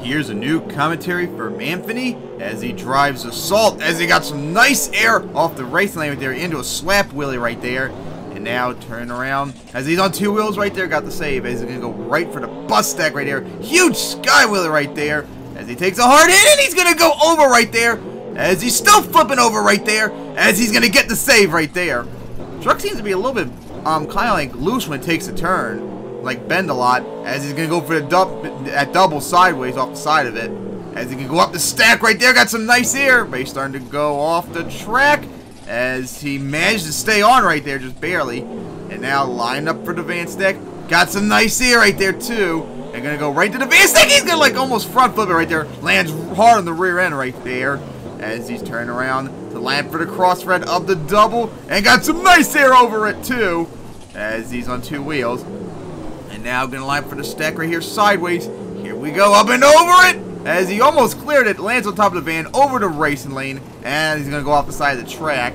Here's a new commentary from Anthony as he drives Assault, as he got some nice air off the racing lane right there into a slap wheelie right there. And now turn around as he's on two wheels right there, got the save as he's going to go right for the bus stack right there. Huge sky wheelie right there as he takes a hard hit and he's going to go over right there as he's still flipping over right there as he's going to get the save right there. Truck seems to be a little bit um, kind of like loose when it takes a turn, like bend a lot, as he's to go for the dub at double sideways off the side of it. As he can go up the stack right there, got some nice air, but he's starting to go off the track as he managed to stay on right there, just barely. And now lined up for the van stack. Got some nice air right there too. They're gonna go right to the van stack. He's gonna like almost front flip it right there. Lands hard on the rear end right there as he's turning around to land for the crossthread of the double. And got some nice air over it too as he's on two wheels. And now gonna line up for the stack right here sideways. Here we go, up and over it! As he almost cleared it, lands on top of the van, over the racing lane, and he's gonna go off the side of the track.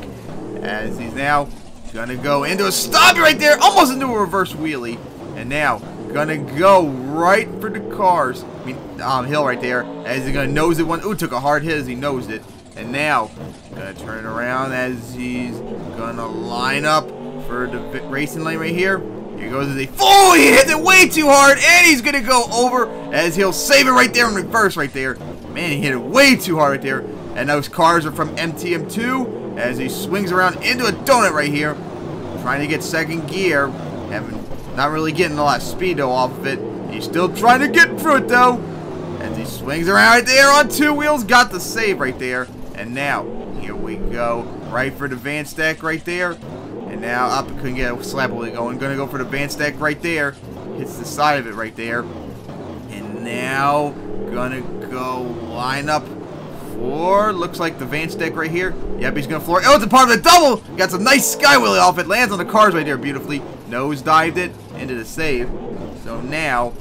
As he's now gonna go into a stop right there, almost into a reverse wheelie. And now, gonna go right for the cars. I mean, um, hill right there. As he's gonna nose it one. Ooh, took a hard hit as he nosed it. And now, gonna turn it around as he's gonna line up for the racing lane right here. Here goes he, oh, he hits it way too hard, and he's gonna go over as he'll save it right there in reverse right there. Man, he hit it way too hard right there. And those cars are from MTM2 as he swings around into a donut right here, trying to get second gear. Having not really getting a lot of speed though off of it. He's still trying to get through it though. As he swings around right there on two wheels, got the save right there. And now, here we go. Right for the van stack right there. And now up couldn't get a slap wheelie going. Gonna go for the van stack right there. Hits the side of it right there. And now gonna go line up for looks like the van stack right here. Yep, he's gonna floor. Oh, it's a part of the double. Got some nice sky wheelie off it. Lands on the cars right there beautifully. Nose dived it into the save. So now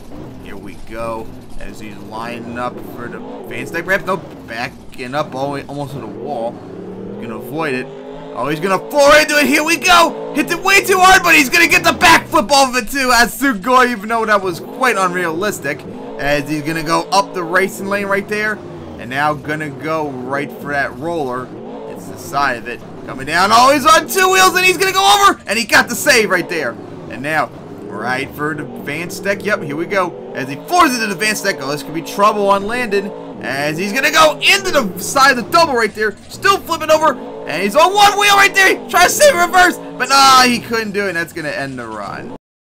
here we go as he's lining up for the van stack ramp. No, backing up almost to the wall. Gonna avoid it. Oh, he's gonna floor into it. Here we go. Hits it way too hard, but he's gonna get the backflip off of it too. As Sugoi, even though that was quite unrealistic, as he's gonna go up the racing lane right there, and now gonna go right for that roller. It's the side of it coming down. Oh, he's on two wheels, and he's gonna go over, and he got the save right there. And now right for the van deck. Yep, here we go. As he into the van deck. Oh, this could be trouble on landing. As he's gonna go into the side of the double right there. Still flipping over. And he's on one wheel right there. Trying to save reverse. But nah, he couldn't do it. And that's gonna end the run.